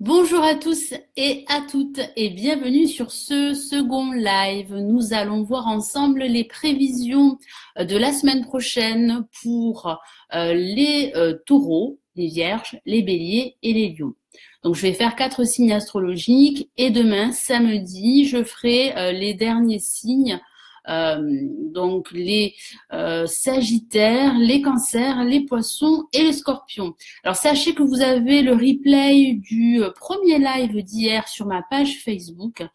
Bonjour à tous et à toutes et bienvenue sur ce second live. Nous allons voir ensemble les prévisions de la semaine prochaine pour euh, les euh, taureaux, les vierges, les béliers et les lions. Donc je vais faire quatre signes astrologiques et demain, samedi, je ferai euh, les derniers signes euh, donc les euh, Sagittaires, les Cancers, les Poissons et les Scorpions. Alors sachez que vous avez le replay du euh, premier live d'hier sur ma page Facebook.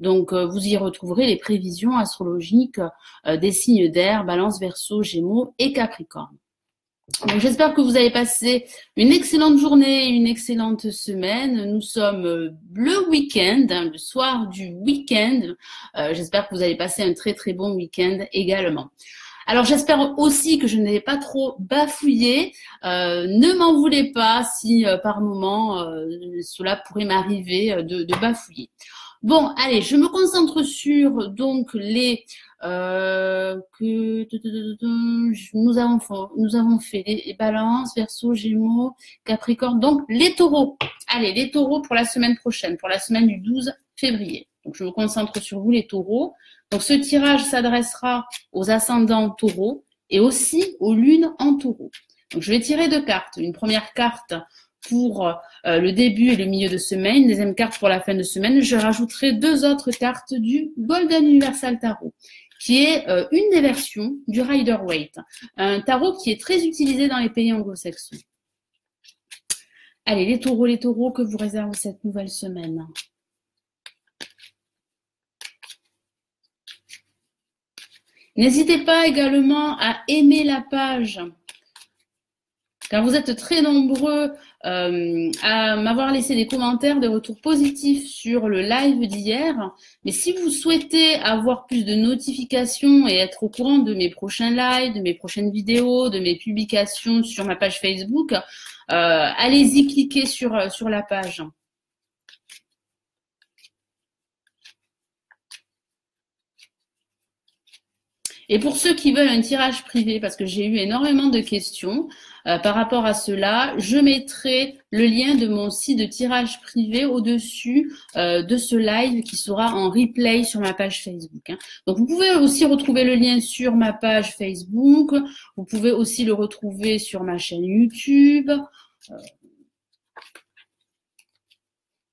Donc, vous y retrouverez les prévisions astrologiques des signes d'air, Balance, Verseau, Gémeaux et Capricorne. J'espère que vous avez passé une excellente journée, une excellente semaine. Nous sommes euh, le week-end, hein, le soir du week-end. Euh, j'espère que vous avez passé un très très bon week-end également. Alors j'espère aussi que je n'ai pas trop bafouillé. Euh, ne m'en voulez pas si par moment cela pourrait m'arriver de, de, bafouiller. Bon, allez, je me concentre sur donc les euh, que nous avons fait, nous avons fait les balances, verso, gémeaux, capricorne, donc les taureaux. Allez, les taureaux pour la semaine prochaine, pour la semaine du 12 février. Donc je me concentre sur vous les taureaux. Donc ce tirage s'adressera aux ascendants taureaux et aussi aux lunes en taureau. Donc je vais tirer deux cartes. Une première carte pour euh, le début et le milieu de semaine, deuxième carte pour la fin de semaine. Je rajouterai deux autres cartes du Golden Universal Tarot qui est euh, une des versions du Rider-Waite, un tarot qui est très utilisé dans les pays anglo-saxons. Allez, les taureaux, les taureaux, que vous réserve cette nouvelle semaine? N'hésitez pas également à aimer la page car vous êtes très nombreux euh, à m'avoir laissé des commentaires, des retours positifs sur le live d'hier. Mais si vous souhaitez avoir plus de notifications et être au courant de mes prochains lives, de mes prochaines vidéos, de mes publications sur ma page Facebook, euh, allez-y, cliquez sur, sur la page. Et pour ceux qui veulent un tirage privé, parce que j'ai eu énormément de questions euh, par rapport à cela, je mettrai le lien de mon site de tirage privé au-dessus euh, de ce live qui sera en replay sur ma page Facebook. Hein. Donc vous pouvez aussi retrouver le lien sur ma page Facebook, vous pouvez aussi le retrouver sur ma chaîne YouTube. Euh,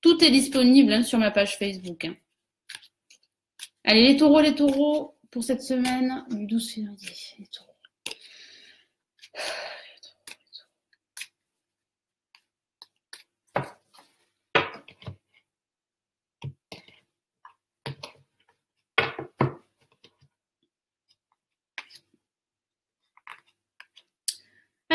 tout est disponible hein, sur ma page Facebook. Hein. Allez les taureaux, les taureaux, pour cette semaine du 12 février.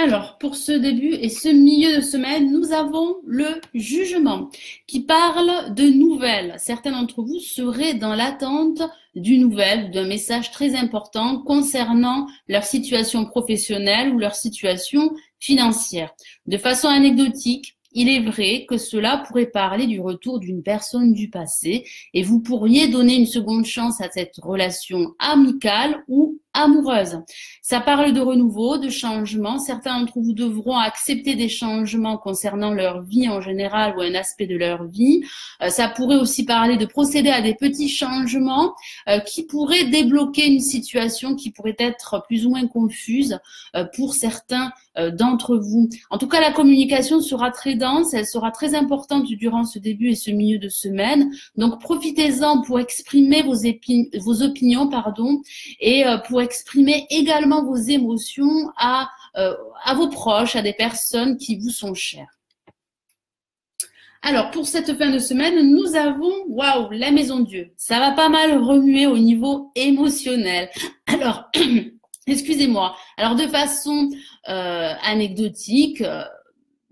Alors, pour ce début et ce milieu de semaine, nous avons le jugement qui parle de nouvelles. Certains d'entre vous seraient dans l'attente d'une nouvelle, d'un message très important concernant leur situation professionnelle ou leur situation financière. De façon anecdotique, il est vrai que cela pourrait parler du retour d'une personne du passé et vous pourriez donner une seconde chance à cette relation amicale ou amoureuse. Ça parle de renouveau, de changement. Certains d'entre vous devront accepter des changements concernant leur vie en général ou un aspect de leur vie. Euh, ça pourrait aussi parler de procéder à des petits changements euh, qui pourraient débloquer une situation qui pourrait être plus ou moins confuse euh, pour certains d'entre vous. En tout cas, la communication sera très dense, elle sera très importante durant ce début et ce milieu de semaine. Donc, profitez-en pour exprimer vos, vos opinions, pardon, et pour exprimer également vos émotions à, euh, à vos proches, à des personnes qui vous sont chères. Alors, pour cette fin de semaine, nous avons, waouh, la maison Dieu. Ça va pas mal remuer au niveau émotionnel. Alors, excusez-moi. Alors, de façon euh, anecdotique, euh,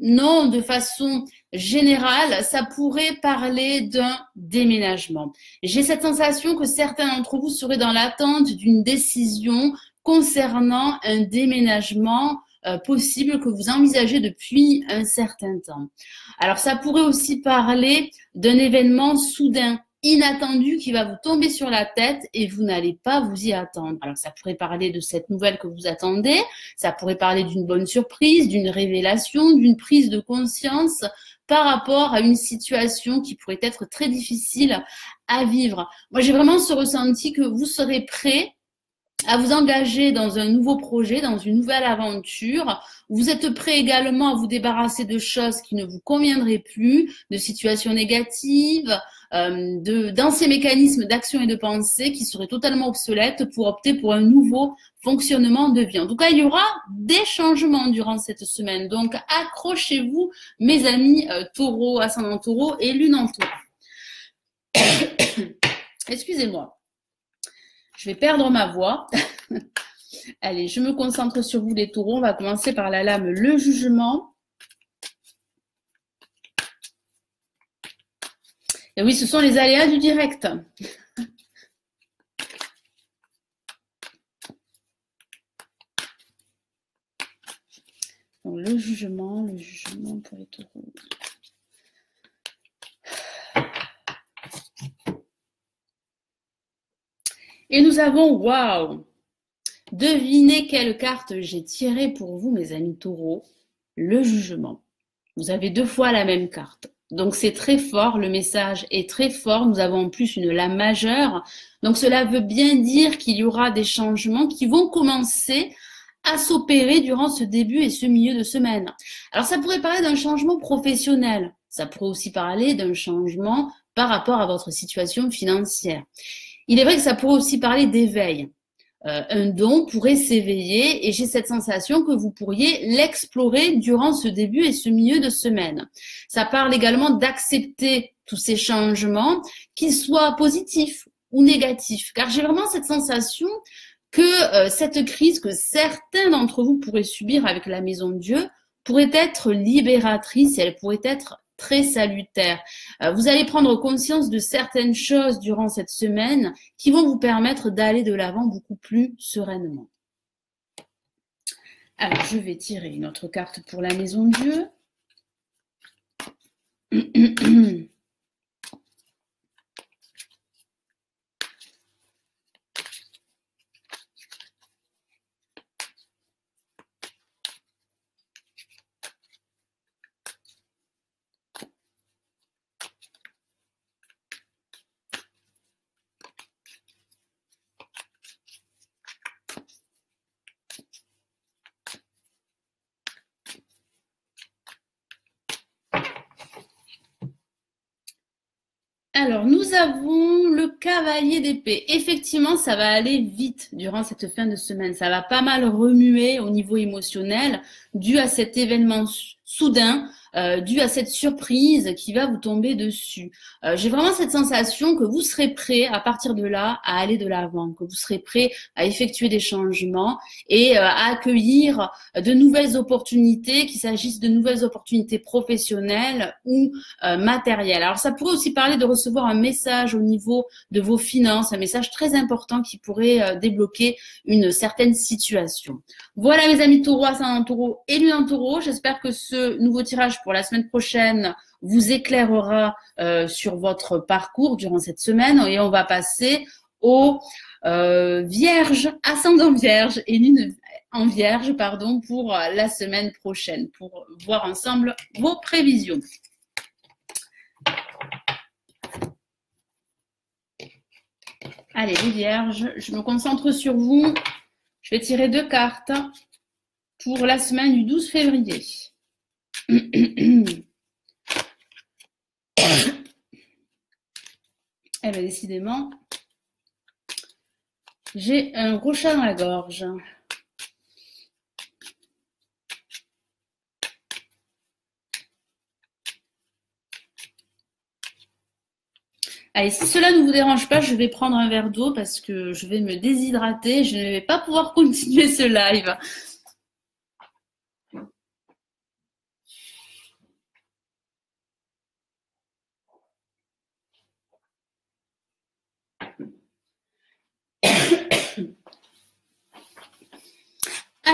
non, de façon générale, ça pourrait parler d'un déménagement. J'ai cette sensation que certains d'entre vous seraient dans l'attente d'une décision concernant un déménagement euh, possible que vous envisagez depuis un certain temps. Alors ça pourrait aussi parler d'un événement soudain inattendu qui va vous tomber sur la tête et vous n'allez pas vous y attendre. Alors ça pourrait parler de cette nouvelle que vous attendez, ça pourrait parler d'une bonne surprise, d'une révélation, d'une prise de conscience par rapport à une situation qui pourrait être très difficile à vivre. Moi, j'ai vraiment ce ressenti que vous serez prêt à vous engager dans un nouveau projet, dans une nouvelle aventure. Vous êtes prêt également à vous débarrasser de choses qui ne vous conviendraient plus, de situations négatives, euh, de d'anciens mécanismes d'action et de pensée qui seraient totalement obsolètes pour opter pour un nouveau fonctionnement de vie. En tout cas, il y aura des changements durant cette semaine. Donc, accrochez-vous, mes amis euh, taureaux, ascendant taureau et lune en taureau. Excusez-moi. Je vais perdre ma voix. Allez, je me concentre sur vous les taureaux. On va commencer par la lame le jugement. Et oui, ce sont les aléas du direct. Donc, le jugement, le jugement pour les taureaux. Et nous avons, waouh, devinez quelle carte j'ai tirée pour vous, mes amis taureaux, le jugement. Vous avez deux fois la même carte. Donc c'est très fort, le message est très fort. Nous avons en plus une lame majeure. Donc cela veut bien dire qu'il y aura des changements qui vont commencer à s'opérer durant ce début et ce milieu de semaine. Alors ça pourrait parler d'un changement professionnel. Ça pourrait aussi parler d'un changement par rapport à votre situation financière. Il est vrai que ça pourrait aussi parler d'éveil. Euh, un don pourrait s'éveiller et j'ai cette sensation que vous pourriez l'explorer durant ce début et ce milieu de semaine. Ça parle également d'accepter tous ces changements, qu'ils soient positifs ou négatifs, car j'ai vraiment cette sensation que euh, cette crise que certains d'entre vous pourraient subir avec la maison de Dieu pourrait être libératrice et elle pourrait être très salutaire. Euh, vous allez prendre conscience de certaines choses durant cette semaine qui vont vous permettre d'aller de l'avant beaucoup plus sereinement. Alors, je vais tirer une autre carte pour la maison de Dieu. Alors, nous avons le cavalier d'épée. Effectivement, ça va aller vite durant cette fin de semaine. Ça va pas mal remuer au niveau émotionnel dû à cet événement soudain euh, à cette surprise qui va vous tomber dessus. Euh, j'ai vraiment cette sensation que vous serez prêt à partir de là à aller de l'avant, que vous serez prêt à effectuer des changements et euh, à accueillir de nouvelles opportunités, qu'il s'agisse de nouvelles opportunités professionnelles ou matérielles. Alors ça pourrait aussi parler de recevoir un message au niveau de vos finances, un message très important qui pourrait débloquer une certaine situation. Voilà mes amis taureaux, ascendant taureau et lune en taureau. J'espère que ce nouveau tirage pour la semaine prochaine vous éclairera euh, sur votre parcours durant cette semaine et on va passer au euh, vierge, ascendant vierge et lune en vierge, pardon, pour la semaine prochaine, pour voir ensemble vos prévisions. Allez, les vierges, je me concentre sur vous. Je vais tirer deux cartes pour la semaine du 12 février. Eh bien, décidément, j'ai un gros chat dans la gorge. Allez, si cela ne vous dérange pas, je vais prendre un verre d'eau parce que je vais me déshydrater. Je ne vais pas pouvoir continuer ce live.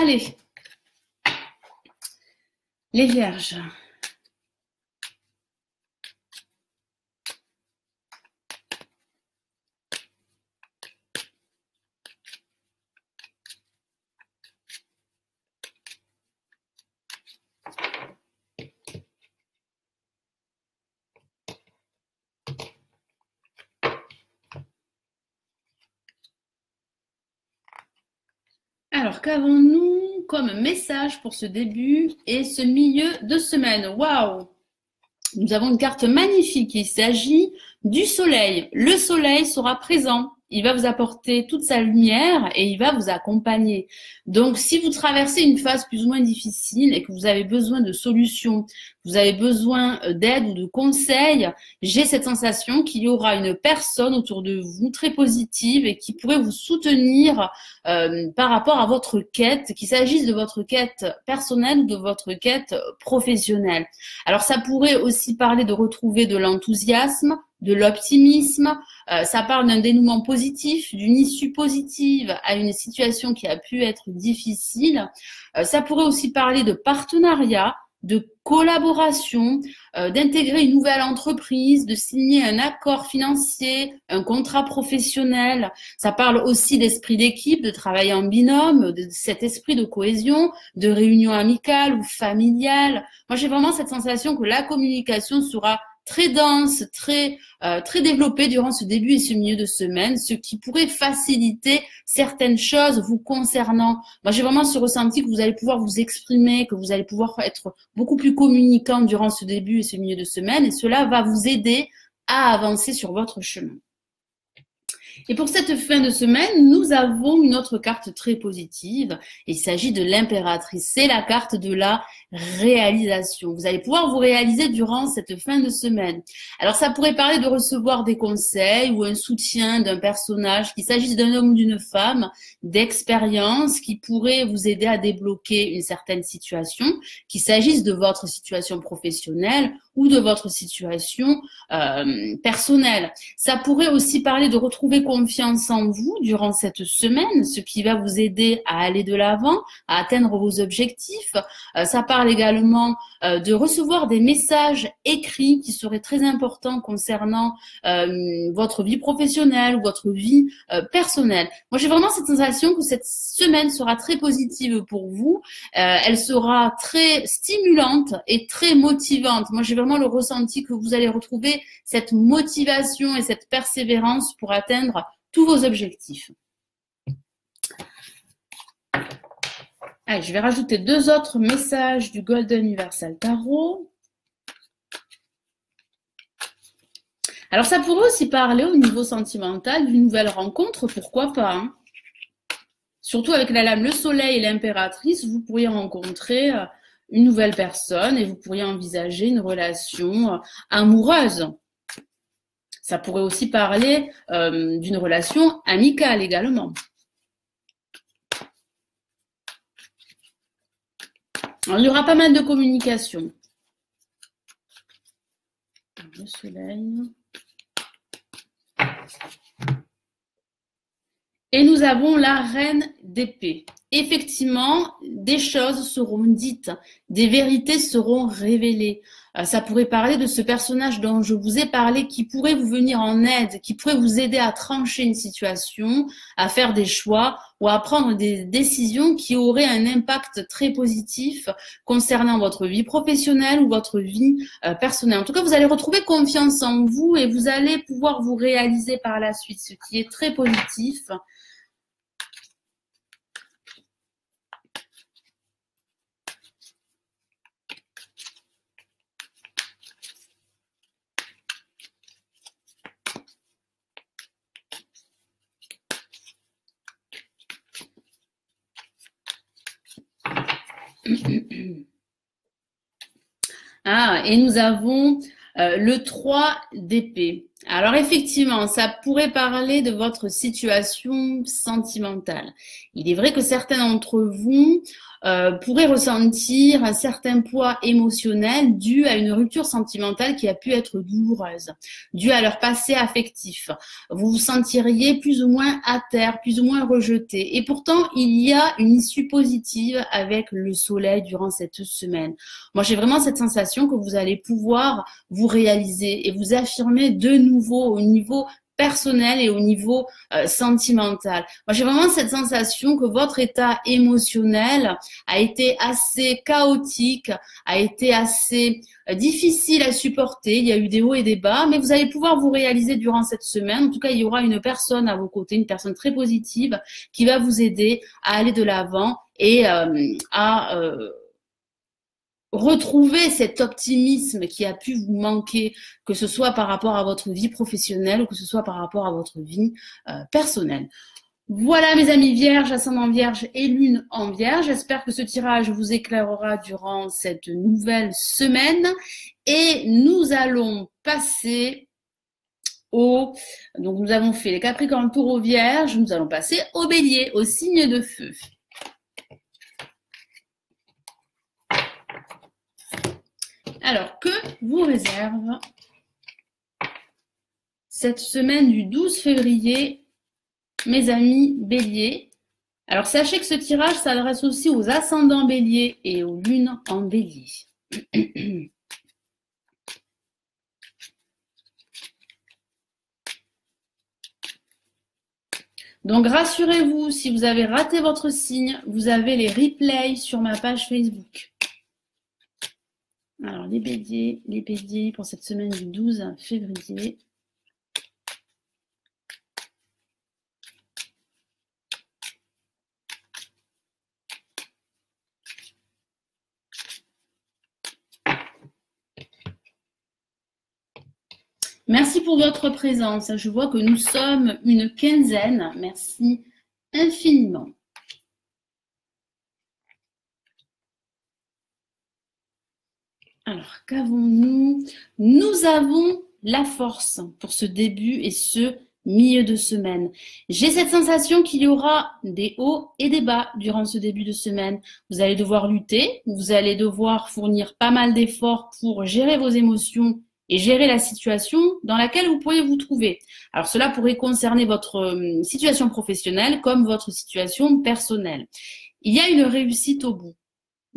Allez, les vierges. Alors, qu'avons-nous comme message pour ce début et ce milieu de semaine Waouh Nous avons une carte magnifique. Il s'agit du soleil. Le soleil sera présent il va vous apporter toute sa lumière et il va vous accompagner. Donc, si vous traversez une phase plus ou moins difficile et que vous avez besoin de solutions, vous avez besoin euh, d'aide ou de conseils, j'ai cette sensation qu'il y aura une personne autour de vous très positive et qui pourrait vous soutenir euh, par rapport à votre quête, qu'il s'agisse de votre quête personnelle ou de votre quête professionnelle. Alors, ça pourrait aussi parler de retrouver de l'enthousiasme, de l'optimisme, euh, ça parle d'un dénouement positif, d'une issue positive à une situation qui a pu être difficile. Euh, ça pourrait aussi parler de partenariat, de collaboration, euh, d'intégrer une nouvelle entreprise, de signer un accord financier, un contrat professionnel. Ça parle aussi d'esprit d'équipe, de travailler en binôme, de cet esprit de cohésion, de réunion amicale ou familiale. Moi, j'ai vraiment cette sensation que la communication sera très dense, très euh, très développé durant ce début et ce milieu de semaine, ce qui pourrait faciliter certaines choses vous concernant. Moi, j'ai vraiment ce ressenti que vous allez pouvoir vous exprimer, que vous allez pouvoir être beaucoup plus communicant durant ce début et ce milieu de semaine, et cela va vous aider à avancer sur votre chemin. Et pour cette fin de semaine, nous avons une autre carte très positive. Il s'agit de l'impératrice. C'est la carte de la réalisation. Vous allez pouvoir vous réaliser durant cette fin de semaine. Alors ça pourrait parler de recevoir des conseils ou un soutien d'un personnage, qu'il s'agisse d'un homme ou d'une femme, d'expérience qui pourrait vous aider à débloquer une certaine situation, qu'il s'agisse de votre situation professionnelle ou de votre situation euh, personnelle. Ça pourrait aussi parler de retrouver confiance en vous durant cette semaine, ce qui va vous aider à aller de l'avant, à atteindre vos objectifs. Euh, ça parle également euh, de recevoir des messages écrits qui seraient très importants concernant euh, votre vie professionnelle ou votre vie personnelle. Moi, j'ai vraiment cette sensation que cette semaine sera très positive pour vous. elle sera très stimulante et très motivante. Moi, j'ai vraiment le ressenti que vous allez retrouver cette motivation et cette persévérance pour atteindre tous vos objectifs. je vais rajouter deux autres messages du Golden Universal Tarot. Alors, ça pourrait aussi parler au niveau sentimental d'une nouvelle rencontre, pourquoi pas. Hein. Surtout avec la lame Le Soleil et l'Impératrice, vous pourriez rencontrer euh, une nouvelle personne et vous pourriez envisager une relation euh, amoureuse. Ça pourrait aussi parler euh, d'une relation amicale également. il y aura pas mal de communication. Le soleil. Et nous avons la reine d'épée. Effectivement, des choses seront dites, des vérités seront révélées. Euh, ça pourrait parler de ce personnage dont je vous ai parlé qui pourrait vous venir en aide, qui pourrait vous aider à trancher une situation, à faire des choix ou à prendre des décisions qui auraient un impact très positif concernant votre vie professionnelle ou votre vie euh, personnelle. En tout cas, vous allez retrouver confiance en vous et vous allez pouvoir vous réaliser par la suite, ce qui est très positif. Ah, et nous avons euh, le 3 d'épée. Alors effectivement, ça pourrait parler de votre situation sentimentale. Il est vrai que certains d'entre vous euh, pourraient ressentir un certain poids émotionnel dû à une rupture sentimentale qui a pu être douloureuse, dû à leur passé affectif. Vous vous sentiriez plus ou moins à terre, plus ou moins rejeté. Et pourtant, il y a une issue positive avec le soleil durant cette semaine. Moi, j'ai vraiment cette sensation que vous allez pouvoir vous réaliser et vous affirmer de nouveau au niveau personnel et au niveau euh, sentimental. Moi, j'ai vraiment cette sensation que votre état émotionnel a été assez chaotique, a été assez euh, difficile à supporter. Il y a eu des hauts et des bas, mais vous allez pouvoir vous réaliser durant cette semaine. En tout cas, il y aura une personne à vos côtés, une personne très positive qui va vous aider à aller de l'avant et euh, à retrouver cet optimisme qui a pu vous manquer, que ce soit par rapport à votre vie professionnelle ou que ce soit par rapport à votre vie euh, personnelle. Voilà mes amis vierges, ascendant vierge et lune en vierge. J'espère que ce tirage vous éclairera durant cette nouvelle semaine et nous allons passer au, donc nous avons fait les capricornes pour au vierge, nous allons passer au bélier, au signe de feu. Alors, que vous réserve cette semaine du 12 février, mes amis béliers? Alors, sachez que ce tirage s'adresse aussi aux ascendants béliers et aux lunes en bélier. Donc rassurez-vous, si vous avez raté votre signe, vous avez les replays sur ma page Facebook. Alors, les béliers, les béliers pour cette semaine du 12 février. Merci pour votre présence. Je vois que nous sommes une quinzaine. Merci infiniment. Alors, qu'avons-nous? Nous avons la force pour ce début et ce milieu de semaine. J'ai cette sensation qu'il y aura des hauts et des bas durant ce début de semaine. Vous allez devoir lutter, vous allez devoir fournir pas mal d'efforts pour gérer vos émotions et gérer la situation dans laquelle vous pourriez vous trouver. Alors cela pourrait concerner votre euh, situation professionnelle comme votre situation personnelle. Il y a une réussite au bout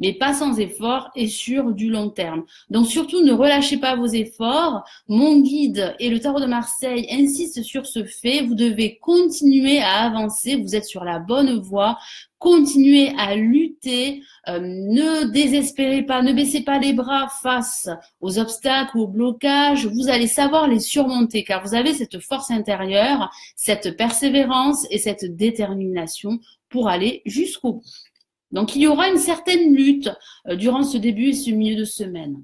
mais pas sans effort et sur du long terme. Donc surtout, ne relâchez pas vos efforts. Mon guide et le tarot de Marseille insistent sur ce fait. Vous devez continuer à avancer. Vous êtes sur la bonne voie. Continuez à lutter. Euh, ne désespérez pas, ne baissez pas les bras face aux obstacles aux blocages. Vous allez savoir les surmonter car vous avez cette force intérieure, cette persévérance et cette détermination pour aller jusqu'au bout. Donc il y aura une certaine lutte euh, durant ce début et ce milieu de semaine.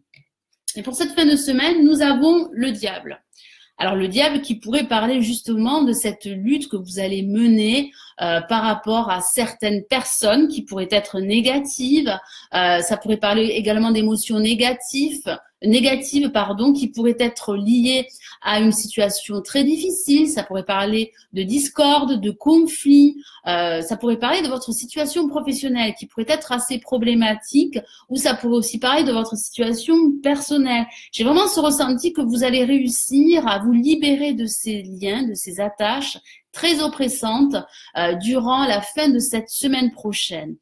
Et pour cette fin de semaine, nous avons le diable. Alors le diable qui pourrait parler justement de cette lutte que vous allez mener euh, par rapport à certaines personnes qui pourraient être négatives. Euh, ça pourrait parler également d'émotions négatives, négatives pardon, qui pourraient être liées à une situation très difficile. Ça pourrait parler de discorde, de conflit. Euh, ça pourrait parler de votre situation professionnelle qui pourrait être assez problématique, ou ça pourrait aussi parler de votre situation personnelle. J'ai vraiment ce ressenti que vous allez réussir à vous libérer de ces liens, de ces attaches très oppressante euh, durant la fin de cette semaine prochaine.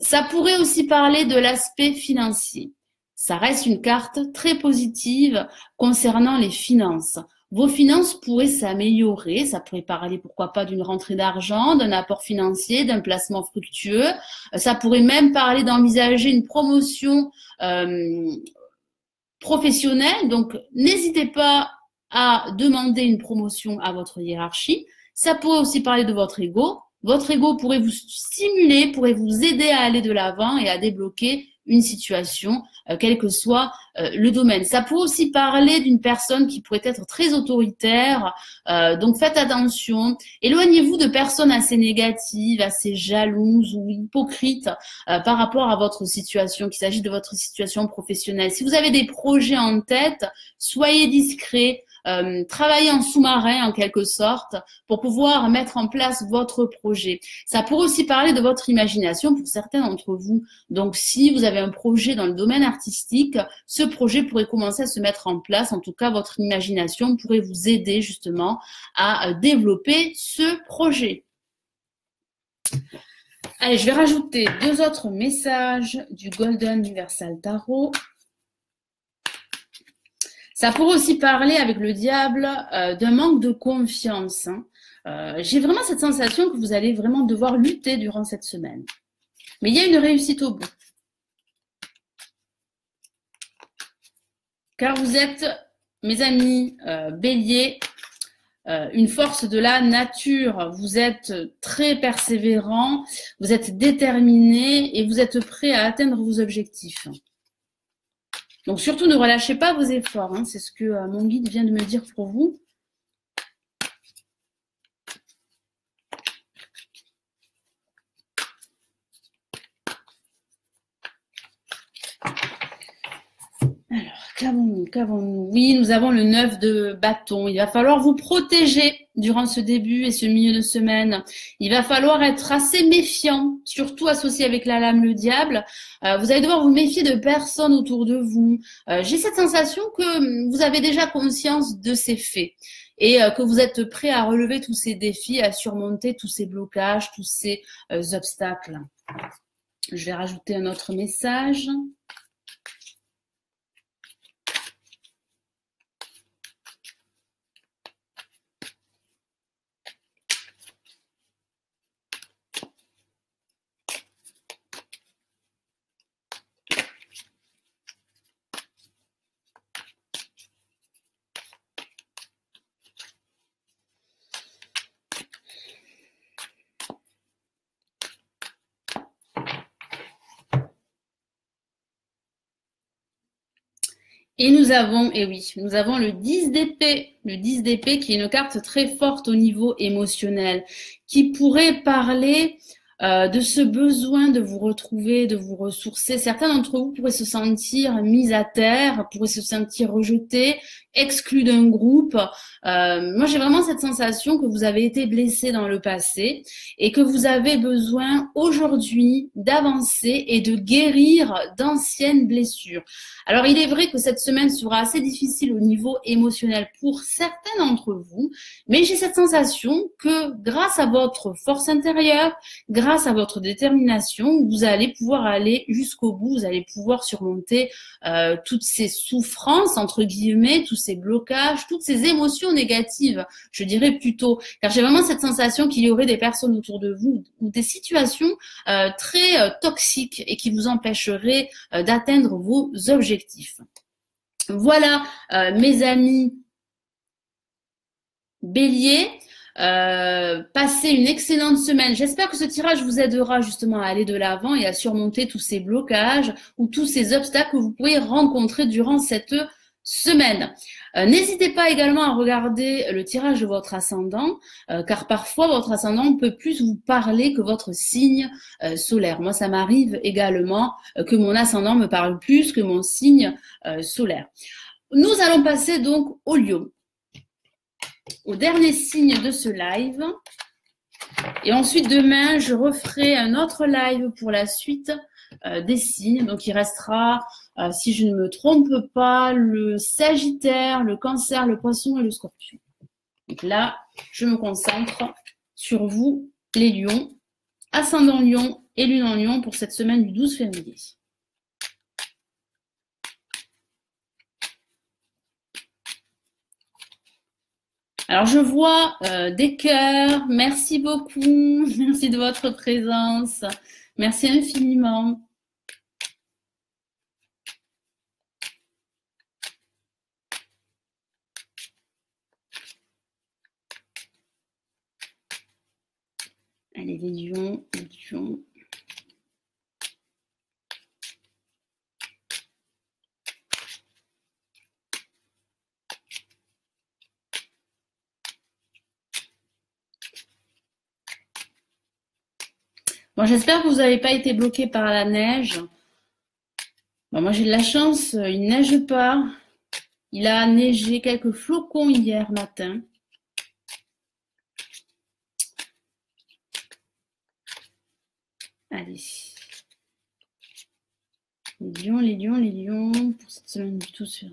Ça pourrait aussi parler de l'aspect financier. Ça reste une carte très positive concernant les finances. Vos finances pourraient s'améliorer, ça pourrait parler pourquoi pas d'une rentrée d'argent, d'un apport financier, d'un placement fructueux. Euh, ça pourrait même parler d'envisager une promotion euh, professionnelle. Donc n'hésitez pas à demander une promotion à votre hiérarchie. Ça pourrait aussi parler de votre ego. Votre ego pourrait vous stimuler, pourrait vous aider à aller de l'avant et à débloquer une situation, euh, quel que soit euh, le domaine. Ça pourrait aussi parler d'une personne qui pourrait être très autoritaire, euh, donc faites attention. Éloignez-vous de personnes assez négatives, assez jalouses ou hypocrites par rapport à votre situation, qu'il s'agisse de votre situation professionnelle. Si vous avez des projets en tête, soyez discret, euh, travailler en sous-marin en quelque sorte pour pouvoir mettre en place votre projet. Ça pourrait aussi parler de votre imagination pour certains d'entre vous. Donc si vous avez un projet dans le domaine artistique, ce projet pourrait commencer à se mettre en place. En tout cas, votre imagination pourrait vous aider justement à euh, développer ce projet. Allez, je vais rajouter deux autres messages du Golden Universal Tarot. Ça pourrait aussi parler avec le diable euh, d'un manque de confiance. Hein. Euh, J'ai vraiment cette sensation que vous allez vraiment devoir lutter durant cette semaine. Mais il y a une réussite au bout. Car vous êtes, mes amis euh, béliers, euh, une force de la nature. Vous êtes très persévérant, vous êtes déterminé et vous êtes prêt à atteindre vos objectifs. Donc surtout ne relâchez pas vos efforts. Hein. C'est ce que euh, mon guide vient de me dire pour vous. Qu'avons-nous Qu'avons-nous? Oui, nous avons le 9 de bâton. Il va falloir vous protéger durant ce début et ce milieu de semaine. Il va falloir être assez méfiant, surtout associé avec la lame le diable. Euh, vous allez devoir vous méfier de personnes autour de vous. Euh, j'ai cette sensation que vous avez déjà conscience de ces faits et euh, que vous êtes prêt à relever tous ces défis, à surmonter tous ces blocages, tous ces obstacles. Je vais rajouter un autre message. Et nous avons, et oui, nous avons le 10 d'épée, le 10 d'épée qui est une carte très forte au niveau émotionnel, qui pourrait parler euh, de ce besoin de vous retrouver, de vous ressourcer. Certains d'entre vous pourraient se sentir mis à terre, pourraient se sentir rejetés, exclus d'un groupe. Euh, moi, j'ai vraiment cette sensation que vous avez été blessé dans le passé et que vous avez besoin aujourd'hui d'avancer et de guérir d'anciennes blessures. Alors, il est vrai que cette semaine sera assez difficile au niveau émotionnel pour certains d'entre vous, mais j'ai cette sensation que grâce à votre force intérieure, à votre détermination, vous allez pouvoir aller jusqu'au bout, vous allez pouvoir surmonter euh, toutes ces souffrances, entre guillemets, tous ces blocages, toutes ces émotions négatives, je dirais plutôt, car j'ai vraiment cette sensation qu'il y aurait des personnes autour de vous ou des situations euh, très euh, toxiques et qui vous empêcheraient d'atteindre vos objectifs. Voilà, mes amis bélier. Passez une excellente semaine. J'espère que ce tirage vous aidera justement à aller de l'avant et à surmonter tous ces blocages ou tous ces obstacles que vous pouvez rencontrer durant cette semaine. Euh, n'hésitez pas également à regarder le tirage de votre ascendant, euh, car parfois votre ascendant peut plus vous parler que votre signe euh, solaire. Moi, ça m'arrive également que mon ascendant me parle plus que mon signe solaire. Nous allons passer donc au lion, au dernier signe de ce live. Et ensuite, demain, je referai un autre live pour la suite des signes. Donc, il restera euh, si je ne me trompe pas, le Sagittaire, le Cancer, le Poisson et le Scorpion. Donc là, je me concentre sur vous, les lions, ascendant lion et lune en lion pour cette semaine du 12 février. Alors je vois euh, des cœurs, merci beaucoup, merci de votre présence, merci infiniment. Allez, les lions, les lions. J'espère que vous n'avez pas été bloqué par la neige. moi, j'ai de la chance, il ne neige pas. Il a neigé quelques flocons hier matin. Allez. Les lions, les lions, les lions, pour cette semaine du tout sur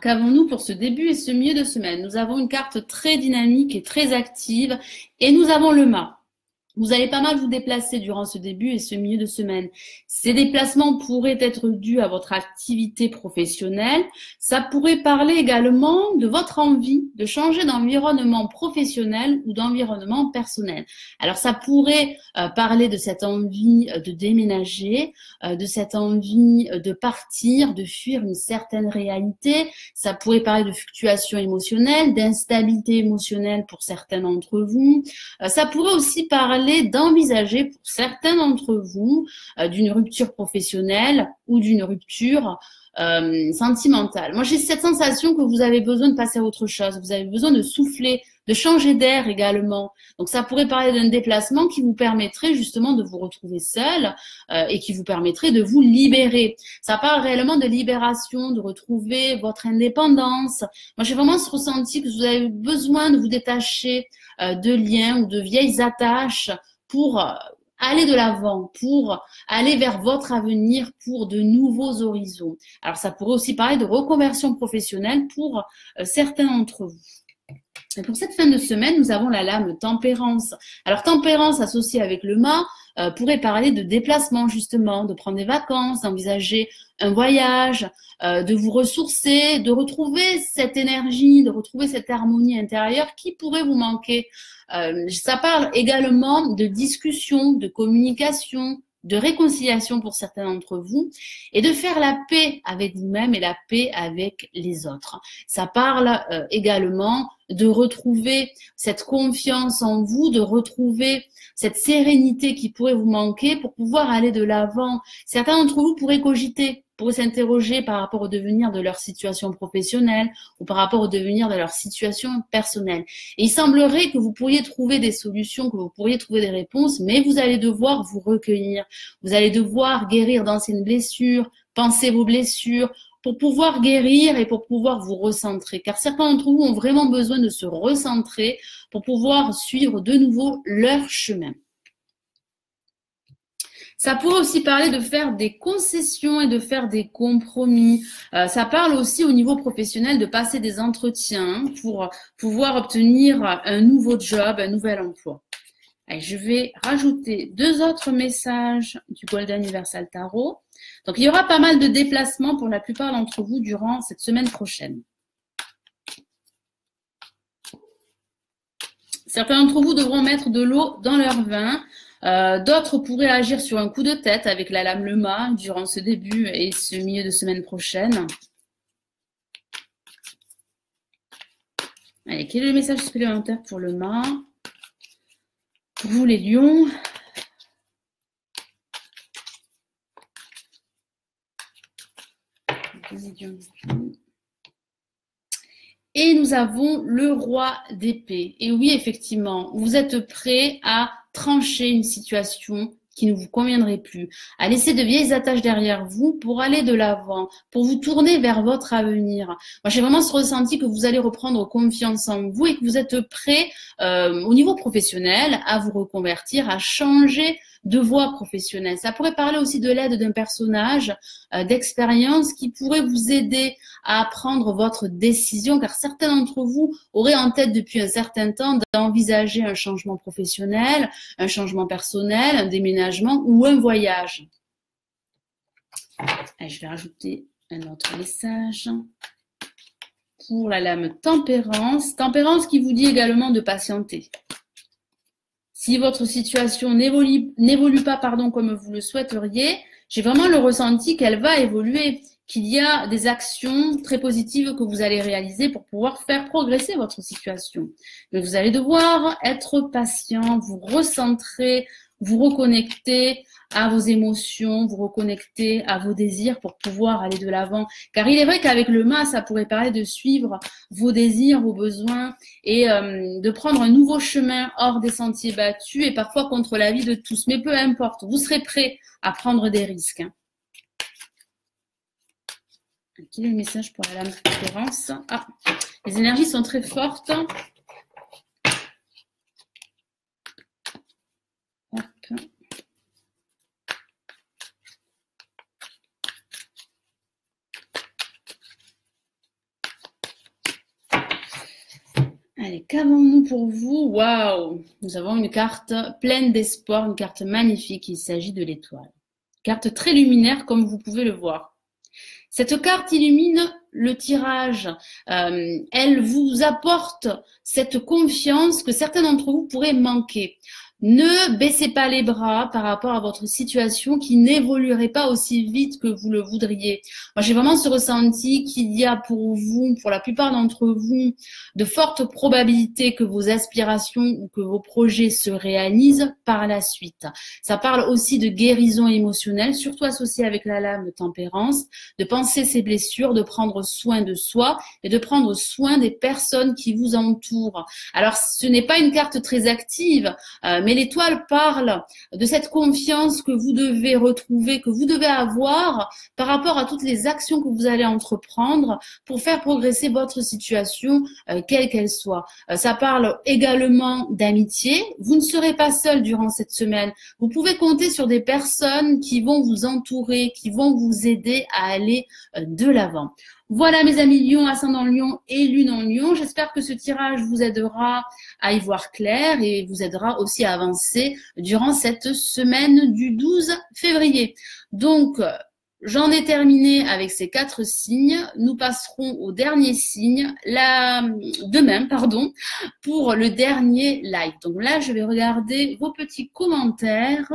Qu'avons-nous pour ce début et ce milieu de semaine? Nous avons une carte très dynamique et très active et nous avons le mât. Vous allez pas mal vous déplacer durant ce début et ce milieu de semaine. Ces déplacements pourraient être dus à votre activité professionnelle. Ça pourrait parler également de votre envie de changer d'environnement professionnel ou d'environnement personnel. Alors ça pourrait euh, parler de cette envie euh, de déménager, euh, de cette envie de partir, de fuir une certaine réalité. Ça pourrait parler de fluctuations émotionnelles, d'instabilité émotionnelle pour certains d'entre vous. ça pourrait aussi parler d'envisager pour certains d'entre vous euh, d'une rupture professionnelle ou d'une rupture euh, sentimentale. Moi, j'ai cette sensation que vous avez besoin de passer à autre chose. Vous avez besoin de souffler, de changer d'air également. Donc, ça pourrait parler d'un déplacement qui vous permettrait justement de vous retrouver seul euh, et qui vous permettrait de vous libérer. Ça parle réellement de libération, de retrouver votre indépendance. Moi, j'ai vraiment ce ressenti que vous avez besoin de vous détacher euh, de liens ou de vieilles attaches pour euh, aller de l'avant, pour aller vers votre avenir, pour de nouveaux horizons. Alors ça pourrait aussi parler de reconversion professionnelle pour certains d'entre vous. Et pour cette fin de semaine, nous avons la lame tempérance. Alors tempérance associée avec le mât pourrait parler de déplacement justement, de prendre des vacances, d'envisager un voyage, euh, de vous ressourcer, de retrouver cette énergie, de retrouver cette harmonie intérieure qui pourrait vous manquer. Euh, ça parle également de discussion, de communication, de réconciliation pour certains d'entre vous et de faire la paix avec vous-même et la paix avec les autres. Ça parle euh, également de retrouver cette confiance en vous, de retrouver cette sérénité qui pourrait vous manquer pour pouvoir aller de l'avant. Certains d'entre vous pourraient cogiter pour s'interroger par rapport au devenir de leur situation professionnelle ou par rapport au devenir de leur situation personnelle. Et il semblerait que vous pourriez trouver des solutions, que vous pourriez trouver des réponses, mais vous allez devoir vous recueillir. Vous allez devoir guérir d'anciennes blessures, penser vos blessures, pour pouvoir guérir et pour pouvoir vous recentrer. Car certains d'entre vous ont vraiment besoin de se recentrer pour pouvoir suivre de nouveau leur chemin. Ça pourrait aussi parler de faire des concessions et de faire des compromis. Euh, ça parle aussi au niveau professionnel de passer des entretiens pour pouvoir obtenir un nouveau job, un nouvel emploi. je vais rajouter deux autres messages du Golden Universal Tarot. Donc, il y aura pas mal de déplacements pour la plupart d'entre vous durant cette semaine prochaine. Certains d'entre vous devront mettre de l'eau dans leur vin euh, d'autres pourraient agir sur un coup de tête avec la lame le mât durant ce début et ce milieu de semaine prochaine. Allez, quel est le message supplémentaire pour le mât Pour vous les lions, Et nous avons le roi d'épée. Et oui, effectivement, vous êtes prêt à trancher une situation qui ne vous conviendrait plus, à laisser de vieilles attaches derrière vous pour aller de l'avant, pour vous tourner vers votre avenir. Moi, j'ai vraiment ce ressenti que vous allez reprendre confiance en vous et que vous êtes prêt euh, au niveau professionnel à vous reconvertir, à changer de voie professionnelle. Ça pourrait parler aussi de l'aide d'un personnage, euh, d'expérience qui pourrait vous aider à prendre votre décision, car certains d'entre vous auraient en tête depuis un certain temps d'envisager un changement professionnel, un changement personnel, un déménagement ou un voyage. je vais rajouter un autre message pour la lame tempérance. Tempérance qui vous dit également de patienter. Si votre situation n'évolue pas pardon, comme vous le souhaiteriez, j'ai vraiment le ressenti qu'elle va évoluer, qu'il y a des actions très positives que vous allez réaliser pour pouvoir faire progresser votre situation. Mais vous allez devoir être patient, vous recentrer, vous reconnecter à vos émotions, vous reconnecter à vos désirs pour pouvoir aller de l'avant. Car il est vrai qu'avec le mas, ça pourrait parler de suivre vos désirs, vos besoins et euh, de prendre un nouveau chemin hors des sentiers battus et parfois contre la vie de tous. Mais peu importe, vous serez prêt à prendre des risques. Quel est le message pour la de Ah, les énergies sont très fortes. Allez, qu'avons-nous pour vous? Waouh Nous avons une carte pleine d'espoir, une carte magnifique. Il s'agit de l'étoile. Carte très luminaire, comme vous pouvez le voir. Cette carte illumine le tirage. Euh, elle vous apporte cette confiance que certains d'entre vous pourraient manquer. Ne baissez pas les bras par rapport à votre situation qui n'évoluerait pas aussi vite que vous le voudriez. Moi, j'ai vraiment ce ressenti qu'il y a pour vous, pour la plupart d'entre vous, de fortes probabilités que vos aspirations ou que vos projets se réalisent par la suite. Ça parle aussi de guérison émotionnelle, surtout associée avec la lame tempérance, de penser ses blessures, de prendre soin de soi et de prendre soin des personnes qui vous entourent. Alors, ce n'est pas une carte très active, euh, l'étoile parle de cette confiance que vous devez retrouver, que vous devez avoir par rapport à toutes les actions que vous allez entreprendre pour faire progresser votre situation, euh, quelle qu'elle soit. Euh, ça parle également d'amitié. Vous ne serez pas seul durant cette semaine. Vous pouvez compter sur des personnes qui vont vous entourer, qui vont vous aider à aller euh, de l'avant. Voilà mes amis Lyon, ascendant Lyon et Lune en Lyon. J'espère que ce tirage vous aidera à y voir clair et vous aidera aussi à avancer durant cette semaine du 12 février. Donc, J'en ai terminé avec ces quatre signes. Nous passerons au dernier signe, demain, pardon, pour le dernier live. Donc là, je vais regarder vos petits commentaires.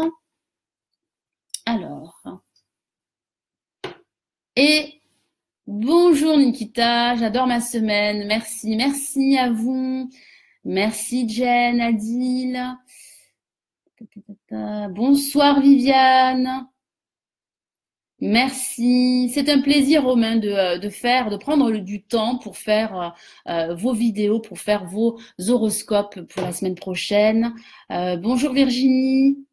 Alors. Et Bonjour Nikita, j'adore ma semaine. Merci, merci à vous. Merci Jen, Adil. Bonsoir Viviane. Merci. C'est un plaisir, Romain, de, euh, de, faire, de prendre du temps pour faire euh, vos vidéos, pour faire vos horoscopes pour la semaine prochaine. Euh, bonjour Virginie.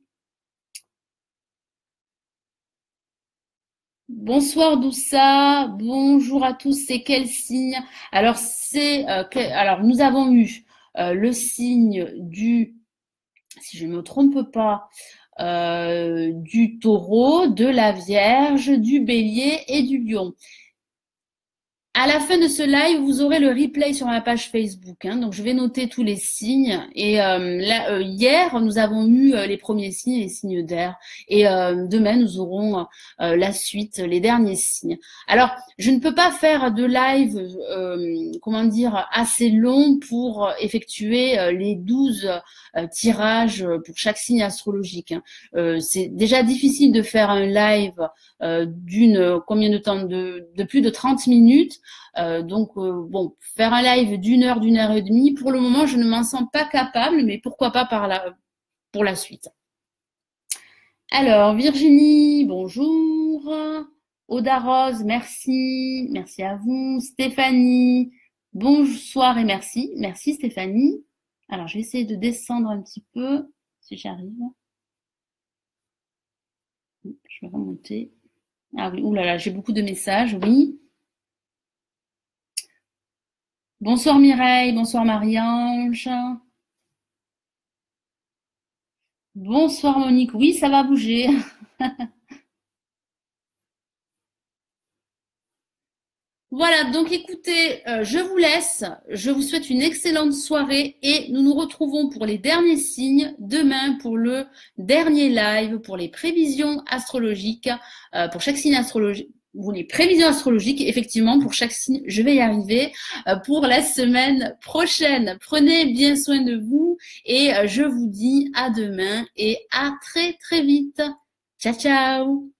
Bonsoir Doussa, bonjour à tous, c'est quel signe? Alors c'est euh, alors nous avons eu euh, le signe du si je ne me trompe pas euh, du taureau, de la vierge, du bélier et du lion. À la fin de ce live, vous aurez le replay sur ma page Facebook. Hein. donc, je vais noter tous les signes. Et euh, euh, hier, nous avons eu euh, les premiers signes, les signes d'air. Et demain, nous aurons la suite, les derniers signes. Alors, je ne peux pas faire de live, comment dire, assez long pour effectuer les 12 tirages pour chaque signe astrologique. Hein. C'est déjà difficile de faire un live d'une combien de temps de, de plus de 30 minutes. Euh, donc, euh, bon, faire un live d'une heure, d'une heure et demie, pour le moment, je ne m'en sens pas capable, mais pourquoi pas par pour la suite. Alors, Virginie, bonjour. Oda Rose, merci. Merci à vous. Stéphanie, bonsoir et merci. Merci Stéphanie. Alors, je vais essayer de descendre un petit peu, si j'arrive. Je vais remonter. Ah oui, oulala, j'ai beaucoup de messages, oui. Bonsoir Mireille, bonsoir Marie-Ange. Bonsoir Monique, oui, ça va bouger. Voilà, donc écoutez, euh, je vous laisse. Je vous souhaite une excellente soirée et nous nous retrouvons pour les derniers signes demain pour le dernier live pour les prévisions astrologiques, euh, pour chaque signe astrologique les prévisions astrologiques, effectivement, pour chaque signe, je vais y arriver euh, pour la semaine prochaine. Prenez bien soin de vous et euh, je vous dis à demain et à très très vite. Ciao ciao